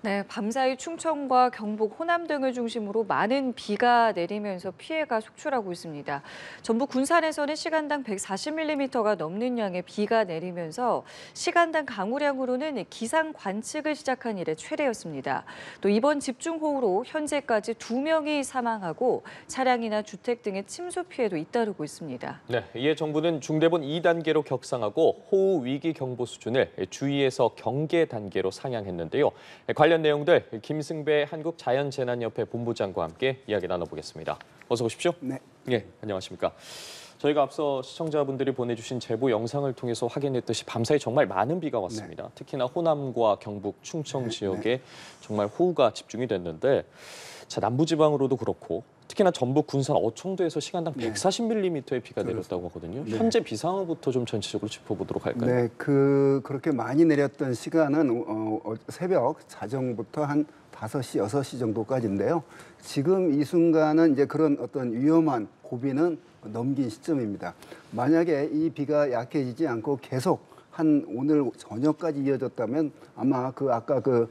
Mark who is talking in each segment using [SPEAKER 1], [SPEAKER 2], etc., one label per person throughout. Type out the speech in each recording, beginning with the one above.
[SPEAKER 1] 네, 밤사이 충청과 경북, 호남 등을 중심으로 많은 비가 내리면서 피해가 속출하고 있습니다. 전북 군산에서는 시간당 140mm가 넘는 양의 비가 내리면서 시간당 강우량으로는 기상 관측을 시작한 이래 최대였습니다. 또 이번 집중호우로 현재까지 두 명이 사망하고 차량이나 주택 등의 침수 피해도 잇따르고 있습니다.
[SPEAKER 2] 네, 이에 정부는 중대본 2단계로 격상하고 호우 위기 경보 수준을 주의에서 경계 단계로 상향했는데요. 관련 내용들 김승배 한국자연재난협회 본부장과 함께 이야기 나눠보겠습니다. 어서 오십시오.
[SPEAKER 3] 네.
[SPEAKER 2] 예, 안녕하십니까. 저희가 앞서 시청자분들이 보내주신 제보 영상을 통해서 확인했듯이 밤사이 정말 많은 비가 왔습니다. 특히나 호남과 경북, 충청
[SPEAKER 3] 네,
[SPEAKER 2] 지역에 정말 호우가 집중이 됐는데 자 남부지방으로도 그렇고 특히나 전북, 군산, 어청도에서 시간당
[SPEAKER 3] 네.
[SPEAKER 2] 140mm의 비가 내렸다고 하거든요.
[SPEAKER 3] 네.
[SPEAKER 2] 현재 비 상황부터 좀 전체적으로 짚어보도록 할까요?
[SPEAKER 3] 네, 그 그렇게 많이 내렸던 시간은 어, 어, 새벽 자정부터 한 5시, 6시 정도까지인데요. 지금 이 순간은 이제 그런 어떤 위험한 고비는 넘긴 시점입니다. 만약에 이 비가 약해지지 않고 계속 한 오늘 저녁까지 이어졌다면 아마 그 아까 그 어,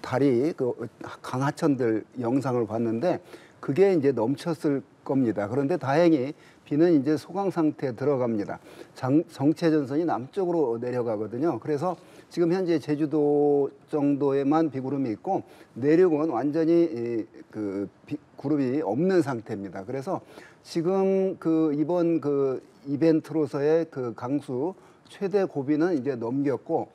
[SPEAKER 3] 다리 그 강하천들 영상을 봤는데 그게 이제 넘쳤을 겁니다. 그런데 다행히 비는 이제 소강 상태에 들어갑니다. 장, 정체 전선이 남쪽으로 내려가거든요. 그래서 지금 현재 제주도 정도에만 비구름이 있고 내륙은 완전히 이, 그 비, 구름이 없는 상태입니다. 그래서 지금 그 이번 그 이벤트로서의 그 강수 최대 고비는 이제 넘겼고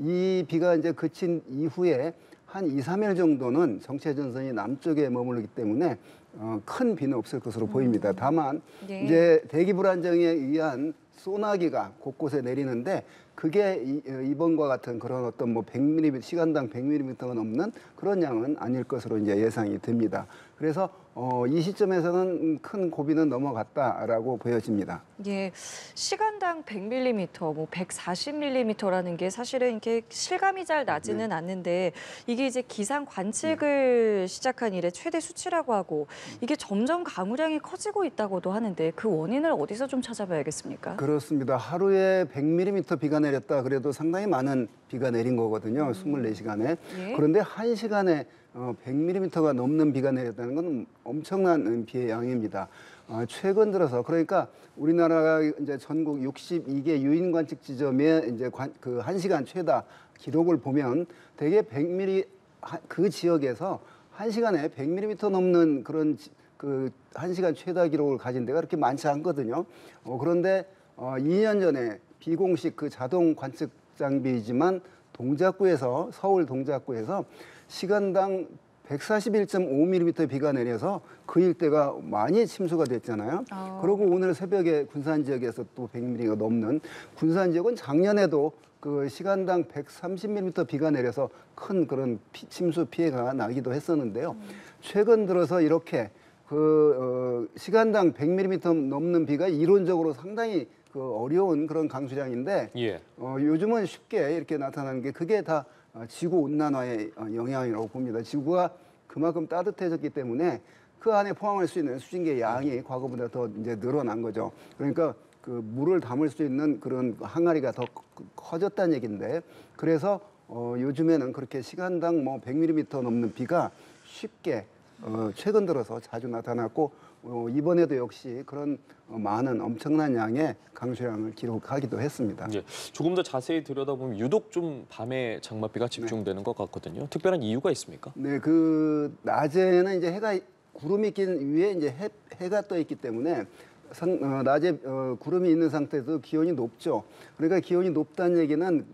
[SPEAKER 3] 이 비가 이제 그친 이후에 한 2, 3일 정도는 정체 전선이 남쪽에 머무르기 때문에 어, 큰 비는 없을 것으로 보입니다. 다만
[SPEAKER 1] 네.
[SPEAKER 3] 이제 대기 불안정에 의한 소나기가 곳곳에 내리는데 그게 이, 어, 이번과 같은 그런 어떤 뭐 100mm 시간당 100mm가 넘는 그런 양은 아닐 것으로 이제 예상이 됩니다. 그래서 어, 이 시점에서는 큰 고비는 넘어갔다라고 보여집니다.
[SPEAKER 1] 예, 시간당 100mm, 뭐 140mm라는 게 사실은 이렇게 실감이 잘 나지는 않는데 이게 이제 기상 관측을 시작한 이래 최대 수치라고 하고 이게 점점 강우량이 커지고 있다고도 하는데 그 원인을 어디서 좀 찾아봐야겠습니까?
[SPEAKER 3] 그렇습니다. 하루에 100mm 비가 내렸다 그래도 상당히 많은 비가 내린 거거든요. 24시간에.
[SPEAKER 1] 예.
[SPEAKER 3] 그런데 한시간에 어, 100mm가 넘는 비가 내렸다는 건 엄청난 비의 양입니다. 어, 최근 들어서 그러니까 우리나라가 이제 전국 62개 유인 관측 지점에 이제 관, 그 1시간 최다 기록을 보면 대개 100mm 하- 그 지역에서 1시간에 100mm 넘는 그런 지- 그 1시간 최다 기록을 가진 데가 그렇게 많지 않거든요. 어, 그런데 어, 2년 전에 비공식 그 자동 관측 장비이지만 동작구에서 서울 동작구에서 시간당 141.5mm 비가 내려서 그 일대가 많이 침수가 됐잖아요.
[SPEAKER 1] 아.
[SPEAKER 3] 그리고 오늘 새벽에 군산 지역에서 또 100mm가 넘는 군산 지역은 작년에도 그 시간당 130mm 비가 내려서 큰 그런 피- 침수 피해가 나기도 했었는데요. 최근 들어서 이렇게 그 어, 시간당 100mm 넘는 비가 이론적으로 상당히 그 어려운 그런 강수량인데
[SPEAKER 2] 예.
[SPEAKER 3] 어, 요즘은 쉽게 이렇게 나타나는 게 그게 다 어, 지구 온난화의 어, 영향이라고 봅니다. 지구가 그만큼 따뜻해졌기 때문에 그 안에 포함할 수 있는 수증기의 양이 과거보다 더 이제 늘어난 거죠. 그러니까 그 물을 담을 수 있는 그런 항아리가 더 커- 커졌다는 얘기인데 그래서 어, 요즘에는 그렇게 시간당 뭐 100mm 넘는 비가 쉽게 어, 최근 들어서 자주 나타났고 어, 이번에도 역시 그런 어, 많은 엄청난 양의 강수량을 기록하기도 했습니다.
[SPEAKER 2] 예. 조금 더 자세히 들여다보면 유독 좀 밤에 장맛비가 집중되는 것 같거든요. 특별한 이유가 있습니까?
[SPEAKER 3] 네, 그 낮에는 이제 해가 구름이 낀 위에 이제 해, 해가 떠 있기 때문에 상, 어, 낮에 어, 구름이 있는 상태에서 기온이 높죠. 그러니까 기온이 높다는 얘기는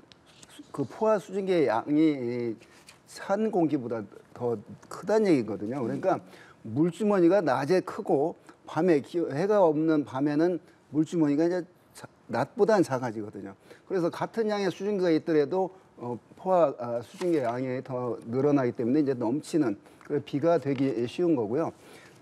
[SPEAKER 3] 수- 그 포화 수증기의 양이 이찬 공기보다 더 크다는 얘기거든요. 그러니까 물주머니가 낮에 크고 밤에 기, 해가 없는 밤에는 물주머니가 이제 자- 낮보다는 작아지거든요. 그래서 같은 양의 수증기가 있더라도 어, 포화 아, 수증기의 양이 더 늘어나기 때문에 이제 넘치는 그 비가 되기 쉬운 거고요.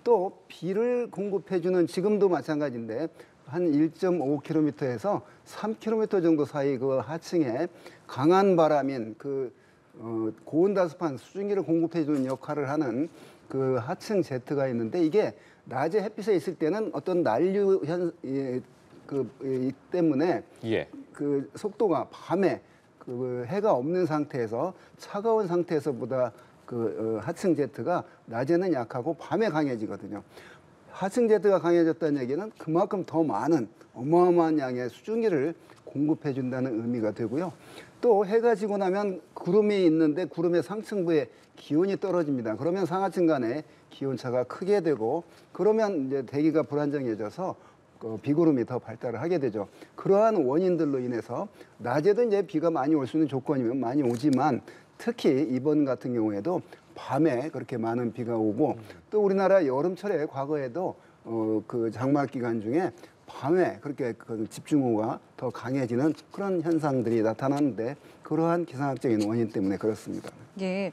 [SPEAKER 3] 또 비를 공급해주는 지금도 마찬가지인데 한 1.5km에서 3km 정도 사이 그 하층에 강한 바람인 그 어, 고온다습한 수증기를 공급해주는 역할을 하는 그 하층 제트가 있는데 이게 낮에 햇빛에 있을 때는 어떤 난류 현, 이, 그, 이 때문에
[SPEAKER 2] 예.
[SPEAKER 3] 그 속도가 밤에 그 해가 없는 상태에서 차가운 상태에서보다 그 어, 하층 제트가 낮에는 약하고 밤에 강해지거든요. 하층 제트가 강해졌다는 얘기는 그만큼 더 많은 어마어마한 양의 수증기를 공급해 준다는 의미가 되고요. 또 해가 지고 나면 구름이 있는데 구름의 상층부에 기온이 떨어집니다. 그러면 상하층 간에 기온차가 크게 되고 그러면 이제 대기가 불안정해져서 그 비구름이 더 발달을 하게 되죠. 그러한 원인들로 인해서 낮에도 이제 비가 많이 올 수 있는 조건이면 많이 오지만 특히 이번 같은 경우에도 밤에 그렇게 많은 비가 오고 또 우리나라 여름철에 과거에도 어, 그 장마 기간 중에 밤에 그렇게 그 집중호우가 더 강해지는 그런 현상들이 나타나는데 그러한 기상학적인 원인 때문에 그렇습니다.
[SPEAKER 1] 예.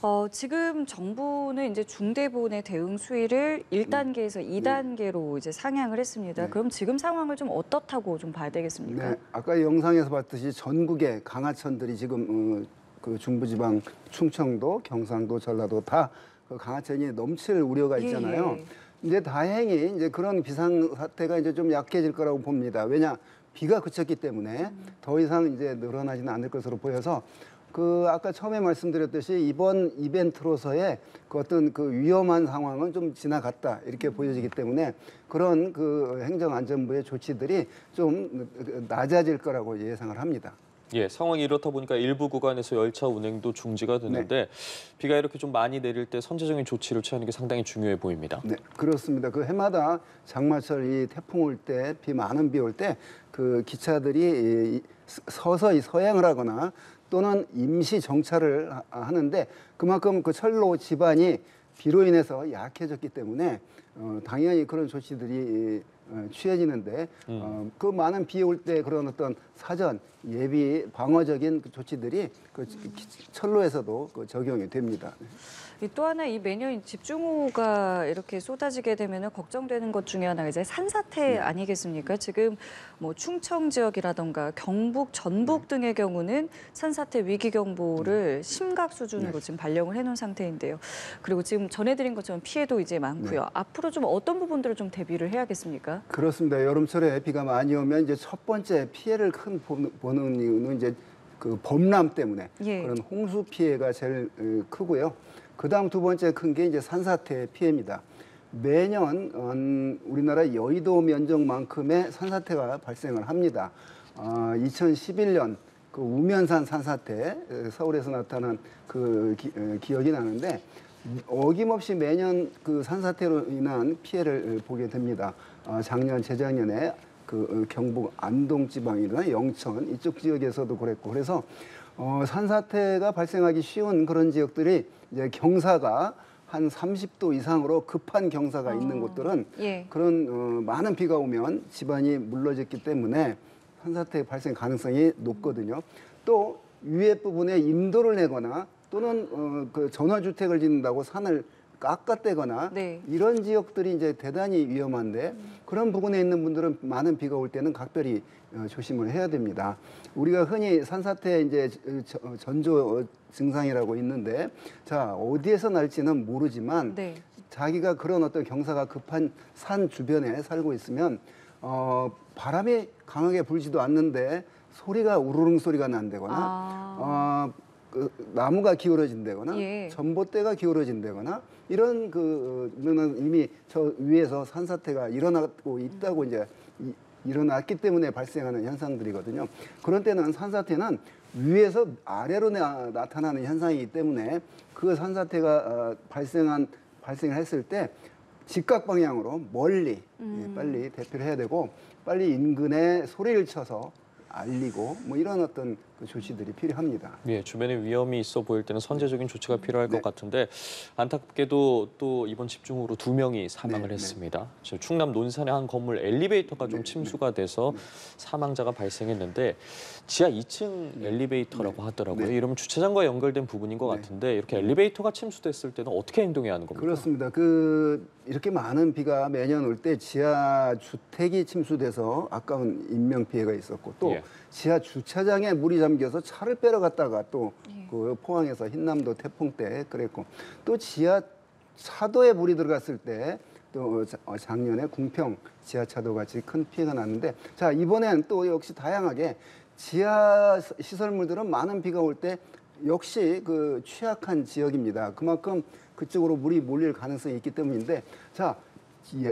[SPEAKER 1] 어, 지금 정부는 이제 중대본의 대응 수위를 1단계에서 2단계로 이제 상향을 했습니다.
[SPEAKER 3] 네.
[SPEAKER 1] 그럼 지금 상황을 좀 어떻다고 좀 봐야 되겠습니까?
[SPEAKER 3] 네, 아까 영상에서 봤듯이 전국의 강하천들이 지금 어, 그 중부지방 충청도, 경상도, 전라도 다 그 강하천이 넘칠 우려가
[SPEAKER 1] 예,
[SPEAKER 3] 있잖아요.
[SPEAKER 1] 예.
[SPEAKER 3] 이제 다행히 이제 그런 비상 사태가 이제 좀 약해질 거라고 봅니다. 왜냐 비가 그쳤기 때문에 더 이상 이제 늘어나지는 않을 것으로 보여서 그 아까 처음에 말씀드렸듯이 이번 이벤트로서의 그 어떤 그 위험한 상황은 좀 지나갔다 이렇게 보여지기 때문에 그런 그 행정안전부의 조치들이 좀 낮아질 거라고 예상을 합니다.
[SPEAKER 2] 예, 상황이 이렇다 보니까 일부 구간에서 열차 운행도 중지가 되는데 비가 이렇게 좀 많이 내릴 때 선제적인 조치를 취하는 게 상당히 중요해 보입니다.
[SPEAKER 3] 네, 그렇습니다. 그 해마다 장마철 이 태풍 올 때, 비 많은 비 올 때 그 기차들이 이 서서히 서행을 하거나 또는 임시 정차를 하- 하는데 그만큼 그 철로 지반이 비로 인해서 약해졌기 때문에 어, 당연히 그런 조치들이 어, 취해지는데 어, 그 많은 비 올 때 그런 어떤 사전 예비 방어적인 그 조치들이 그 기- 철로에서도 그 적용이 됩니다.
[SPEAKER 1] 이또 하나 이 매년 집중호우가 이렇게 쏟아지게 되면 걱정되는 것 중에 하나가 이제 산사태 아니겠습니까? 지금 뭐 충청 지역이라던가 경북, 전북 등의 경우는 산사태 위기 경보를 심각 수준으로 지금 발령을 해놓은 상태인데요. 그리고 지금 전해드린 것처럼 피해도 이제 많고요. 앞으로 좀 어떤 부분들을 좀 대비를 해야겠습니까?
[SPEAKER 3] 그렇습니다. 여름철에 비가 많이 오면 이제 첫 번째 피해를 큰 보- 보는 이유는 이제 그 범람 때문에
[SPEAKER 1] 예.
[SPEAKER 3] 그런 홍수 피해가 제일 어, 크고요. 그다음 두 번째 큰 게 이제 산사태 피해입니다. 매년 음, 우리나라 여의도 면적만큼의 산사태가 발생을 합니다. 아, 2011년 그 우면산 산사태 에, 서울에서 나타난 그 기, 어, 기억이 나는데 어김없이 매년 그 산사태로 인한 피해를 어, 보게 됩니다. 아, 작년 재작년에 그 어, 경북 안동 지방이나 영천 이쪽 지역에서도 그랬고 그래서 어, 산사태가 발생하기 쉬운 그런 지역들이 이제 경사가 한 30도 이상으로 급한 경사가 있는 곳들은
[SPEAKER 1] 예.
[SPEAKER 3] 그런 어, 많은 비가 오면 집안이 물러졌기 때문에 산사태 발생 가능성이 높거든요. 또 위에 부분에 임도를 내거나 또는 어, 그 전원주택을 짓는다고 산을 깎아떼거나
[SPEAKER 1] 네.
[SPEAKER 3] 이런 지역들이 이제 대단히 위험한데 그런 부분에 있는 분들은 많은 비가 올 때는 각별히 어, 조심을 해야 됩니다. 우리가 흔히 산사태 이제 전조 증상이라고 있는데 자 어디에서 날지는 모르지만
[SPEAKER 1] 네.
[SPEAKER 3] 자기가 그런 어떤 경사가 급한 산 주변에 살고 있으면 어, 바람이 강하게 불지도 않는데 소리가 우르릉 소리가 난다거나
[SPEAKER 1] 아.
[SPEAKER 3] 어, 그 나무가 기울어진다거나
[SPEAKER 1] 예.
[SPEAKER 3] 전봇대가 기울어진다거나 이런 그는 이미 저 위에서 산사태가 일어나고 있다고 이제 이- 일어났기 때문에 발생하는 현상들이거든요. 그런 때는 산사태는 위에서 아래로 나, 나타나는 현상이기 때문에 그 산사태가 어, 발생한 발생을 했을 때 직각 방향으로 멀리 예, 빨리 대피를 해야 되고 빨리 인근에 소리를 쳐서 알리고 뭐 이런 어떤 그 조치들이 필요합니다.
[SPEAKER 2] 예, 주변에 위험이 있어 보일 때는 선제적인 조치가 필요할
[SPEAKER 3] 네.
[SPEAKER 2] 것 같은데 안타깝게도 또 이번 집중으로 두 명이 사망을
[SPEAKER 3] 네, 네.
[SPEAKER 2] 했습니다. 지금 충남 논산의 한 건물 엘리베이터가 좀
[SPEAKER 3] 네,
[SPEAKER 2] 침수가 돼서 사망자가 발생했는데 지하 2층 엘리베이터라고 하더라고요.
[SPEAKER 3] 네.
[SPEAKER 2] 이러면 주차장과 연결된 부분인 것
[SPEAKER 3] 네.
[SPEAKER 2] 같은데 이렇게 엘리베이터가 침수됐을 때는 어떻게 행동해야 하는 겁니까?
[SPEAKER 3] 그렇습니다. 그 이렇게 많은 비가 매년 올 때 지하 주택이 침수돼서 아까운 인명 피해가 있었고 또
[SPEAKER 2] 예.
[SPEAKER 3] 지하 주차장에 물이 잠겨서 차를 빼러 갔다가 또
[SPEAKER 1] 예.
[SPEAKER 3] 그 포항에서 흰남도 태풍 때 그랬고 또 지하 차도에 물이 들어갔을 때또 어, 작년에 궁평 지하차도 같이 큰 피해가 났는데 자 이번엔 또 역시 다양하게 지하 시설물들은 많은 비가 올 때 역시 그 취약한 지역입니다. 그만큼 그쪽으로 물이 몰릴 가능성이 있기 때문인데 자이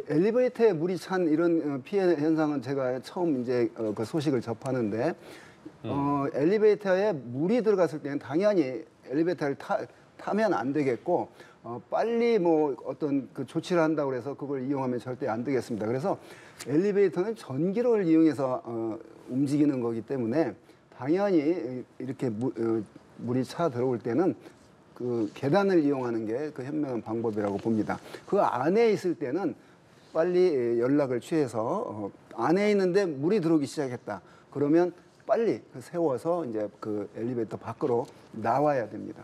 [SPEAKER 3] 엘리베이터에 물이 찬 이런 어, 피해 현상은 제가 처음 이제 어, 그 소식을 접하는데 어, 엘리베이터에 물이 들어갔을 때는 당연히 엘리베이터를 타, 타면 안 되겠고 어, 빨리 뭐 어떤 그 조치를 한다고 해서 그걸 이용하면 절대 안 되겠습니다. 그래서 엘리베이터는 전기를 이용해서 어, 움직이는 거기 때문에 당연히 이렇게 무, 어, 물이 차 들어올 때는 그 계단을 이용하는 게 그 현명한 방법이라고 봅니다. 그 안에 있을 때는 빨리 연락을 취해서 어, 안에 있는데 물이 들어오기 시작했다. 그러면 빨리 그 세워서 이제 그 엘리베이터 밖으로 나와야 됩니다.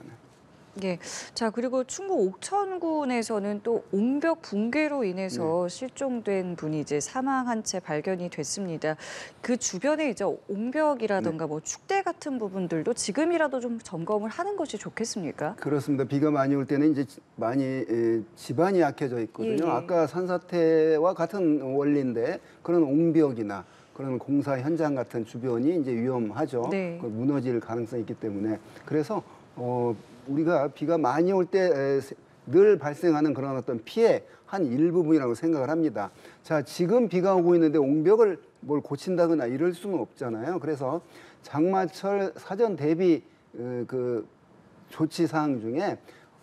[SPEAKER 3] 네.
[SPEAKER 1] 예. 자, 그리고 충북 옥천군에서는 또 옹벽 붕괴로 인해서 실종된 분이 이제 사망한 채 발견이 됐습니다. 그 주변에 이제 옹벽이라든가 뭐 축대 같은 부분들도 지금이라도 좀 점검을 하는 것이 좋겠습니까?
[SPEAKER 3] 그렇습니다. 비가 많이 올 때는 이제 지- 많이 에, 지반이 약해져 있거든요.
[SPEAKER 1] 예, 예.
[SPEAKER 3] 아까 산사태와 같은 원리인데 그런 옹벽이나 그런 공사 현장 같은 주변이 이제 위험하죠.
[SPEAKER 1] 네.
[SPEAKER 3] 그 무너질 가능성이 있기 때문에 그래서 어, 우리가 비가 많이 올 때 늘 발생하는 그런 어떤 피해 한 일부분이라고 생각을 합니다. 자, 지금 비가 오고 있는데 옹벽을 뭘 고친다거나 이럴 수는 없잖아요. 그래서 장마철 사전 대비 어, 그 조치 사항 중에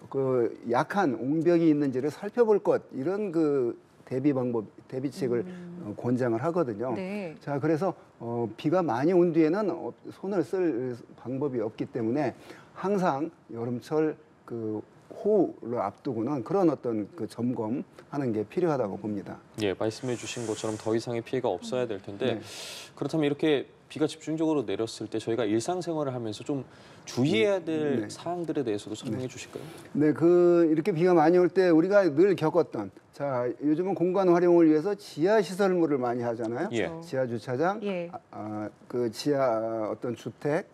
[SPEAKER 3] 그 약한 옹벽이 있는지를 살펴볼 것 이런 그 대비 방법 대비책을 어, 권장을 하거든요.
[SPEAKER 1] 네.
[SPEAKER 3] 자 그래서 어, 비가 많이 온 뒤에는 어, 손을 쓸 방법이 없기 때문에 항상 여름철 그 호우를 앞두고는 그런 어떤 그 점검하는 게 필요하다고 봅니다.
[SPEAKER 2] 예, 말씀해 주신 것처럼 더 이상의 피해가 없어야 될 텐데
[SPEAKER 3] 네.
[SPEAKER 2] 그렇다면 이렇게 비가 집중적으로 내렸을 때 저희가 일상생활을 하면서 좀 주의해야 될
[SPEAKER 3] 네.
[SPEAKER 2] 사항들에 대해서도 설명해 주실까요?
[SPEAKER 3] 네, 그 이렇게 비가 많이 올 때 우리가 늘 겪었던 자 요즘은 공간 활용을 위해서 지하 시설물을 많이 하잖아요.
[SPEAKER 2] 예.
[SPEAKER 1] 그렇죠.
[SPEAKER 3] 지하 주차장,
[SPEAKER 1] 예.
[SPEAKER 3] 아, 아, 그 지하 어떤 주택,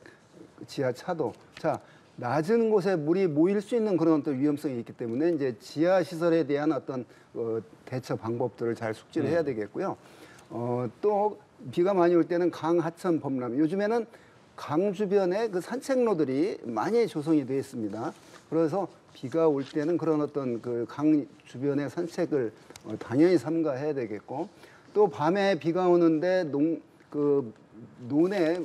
[SPEAKER 3] 그 지하 차도. 자 낮은 곳에 물이 모일 수 있는 그런 어떤 위험성이 있기 때문에 이제 지하 시설에 대한 어떤 어, 대처 방법들을 잘 숙지를 해야 되겠고요. 어, 또 비가 많이 올 때는 강 하천 범람. 요즘에는 강 주변에 그 산책로들이 많이 조성이 되어 있습니다. 그래서 비가 올 때는 그런 어떤 그 강 주변의 산책을 어, 당연히 삼가해야 되겠고 또 밤에 비가 오는데 농, 그 논에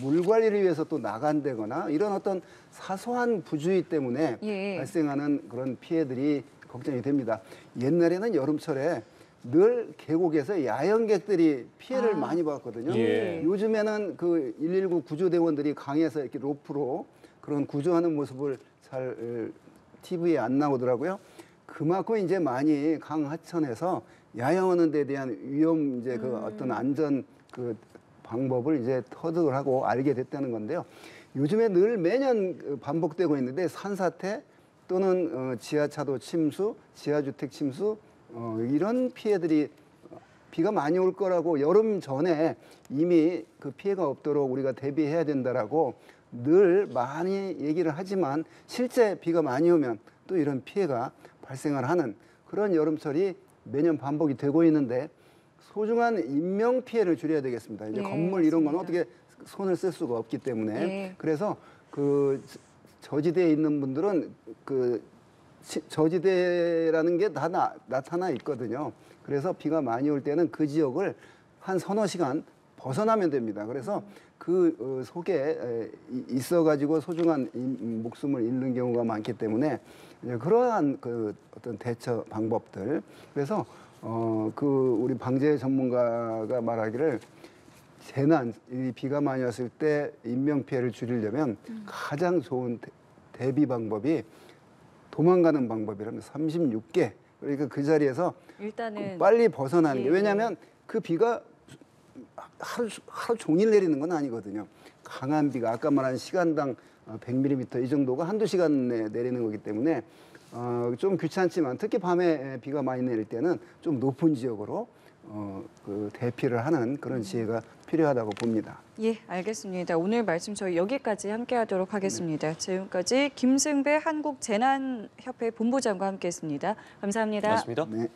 [SPEAKER 3] 물 관리를 위해서 또 나간다거나 이런 어떤 사소한 부주의 때문에
[SPEAKER 1] 예.
[SPEAKER 3] 발생하는 그런 피해들이 걱정이 됩니다. 옛날에는 여름철에 늘 계곡에서 야영객들이 피해를
[SPEAKER 1] 아.
[SPEAKER 3] 많이 봤거든요.
[SPEAKER 2] 예.
[SPEAKER 3] 요즘에는 그 119 구조대원들이 강에서 이렇게 로프로 그런 구조하는 모습을 잘 TV에 안 나오더라고요. 그만큼 이제 많이 강 하천에서 야영하는 데 대한 위험 이제 그 어떤 안전 그 방법을 이제 터득을 하고 알게 됐다는 건데요. 요즘에 늘 매년 그 반복되고 있는데 산사태 또는 어, 지하차도 침수, 지하주택 침수 어, 이런 피해들이 비가 많이 올 거라고 여름 전에 이미 그 피해가 없도록 우리가 대비해야 된다라고 늘 많이 얘기를 하지만 실제 비가 많이 오면 또 이런 피해가 발생을 하는 그런 여름철이 매년 반복이 되고 있는데 소중한 인명 피해를 줄여야 되겠습니다. 이제
[SPEAKER 1] 네,
[SPEAKER 3] 건물 이런 건. 어떻게 손을 쓸 수가 없기 때문에
[SPEAKER 1] 네.
[SPEAKER 3] 그래서 그 저지대에 있는 분들은 그 시- 저지대라는 게 다 나타나 있거든요. 그래서 비가 많이 올 때는 그 지역을 한 서너 시간 벗어나면 됩니다. 그래서 그 어, 속에 있어가지고 소중한 인- 목숨을 잃는 경우가 많기 때문에 그러한 그 어떤 대처 방법들 그래서 어, 그 우리 방재 전문가가 말하기를 재난, 이 비가 많이 왔을 때 인명 피해를 줄이려면 가장 좋은 대, 대비 방법이 도망가는 방법이라면 36개. 그러니까 그 자리에서
[SPEAKER 1] 일단은
[SPEAKER 3] 빨리 벗어나는 게
[SPEAKER 1] 예,
[SPEAKER 3] 왜냐하면 그 비가 하루, 하루 종일 내리는 건 아니거든요. 강한 비가 아까 말한 시간당 100mm 이 정도가 한두 시간 내에 내리는 거기 때문에 어, 좀 귀찮지만 특히 밤에 비가 많이 내릴 때는 좀 높은 지역으로 어, 그 대피를 하는 그런 지혜가 필요하다고 봅니다.
[SPEAKER 1] 예, 알겠습니다. 오늘 말씀 저희 여기까지 함께하도록 하겠습니다. 지금까지 김승배 한국재난협회 본부장과 함께했습니다. 감사합니다.
[SPEAKER 2] 맞습니다.
[SPEAKER 3] 네.